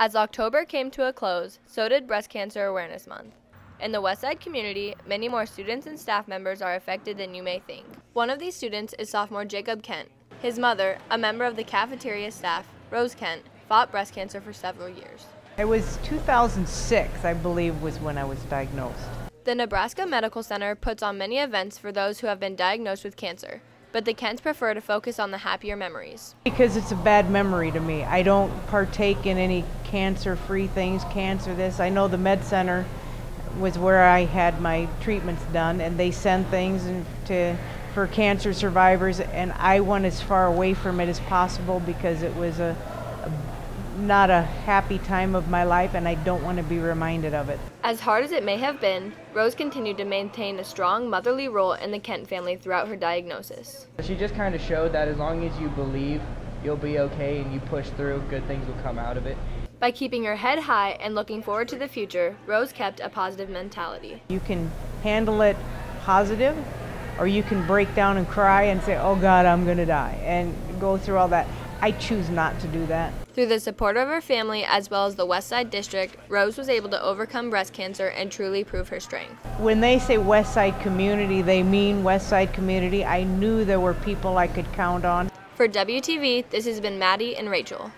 As October came to a close, so did Breast Cancer Awareness Month. In the Westside community, many more students and staff members are affected than you may think. One of these students is sophomore Jacob Kent. His mother, a member of the cafeteria staff, Rose Kent, fought breast cancer for several years. It was 2006, I believe, was when I was diagnosed. The Nebraska Medical Center puts on many events for those who have been diagnosed with cancer, but the Kents prefer to focus on the happier memories. Because it's a bad memory to me. I don't partake in any cancer free things, cancer this. I know the Med Center was where I had my treatments done, and they send things to for cancer survivors, and I went as far away from it as possible because it was a not a happy time of my life and I don't want to be reminded of it. As hard as it may have been, Rose continued to maintain a strong motherly role in the Kent family throughout her diagnosis. She just kind of showed that as long as you believe, you'll be okay and you push through, good things will come out of it. By keeping her head high and looking forward to the future, Rose kept a positive mentality. You can handle it positive or you can break down and cry and say, oh God, I'm going to die, and go through all that. I choose not to do that. Through the support of her family as well as the Westside District, Rose was able to overcome breast cancer and truly prove her strength. When they say Westside community, they mean Westside community. I knew there were people I could count on. For WTV, this has been Maddie and Rachel.